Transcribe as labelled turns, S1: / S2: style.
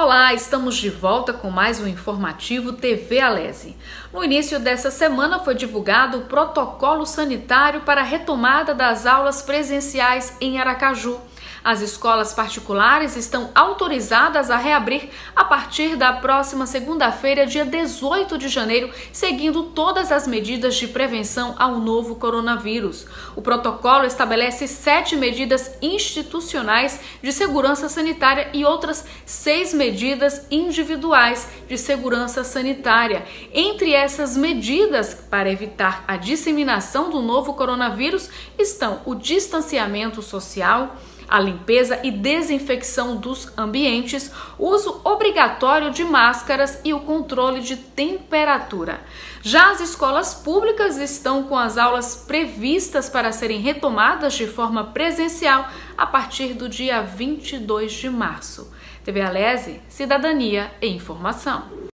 S1: Olá, estamos de volta com mais um informativo TV Alese. No início dessa semana foi divulgado o protocolo sanitário para a retomada das aulas presenciais em Aracaju. As escolas particulares estão autorizadas a reabrir a partir da próxima segunda-feira, dia 18 de janeiro, seguindo todas as medidas de prevenção ao novo coronavírus. O protocolo estabelece sete medidas institucionais de segurança sanitária e outras seis medidas individuais de segurança sanitária. Entre essas medidas para evitar a disseminação do novo coronavírus estão o distanciamento social a limpeza e desinfecção dos ambientes, uso obrigatório de máscaras e o controle de temperatura. Já as escolas públicas estão com as aulas previstas para serem retomadas de forma presencial a partir do dia 22 de março. TV Alese, Cidadania e Informação.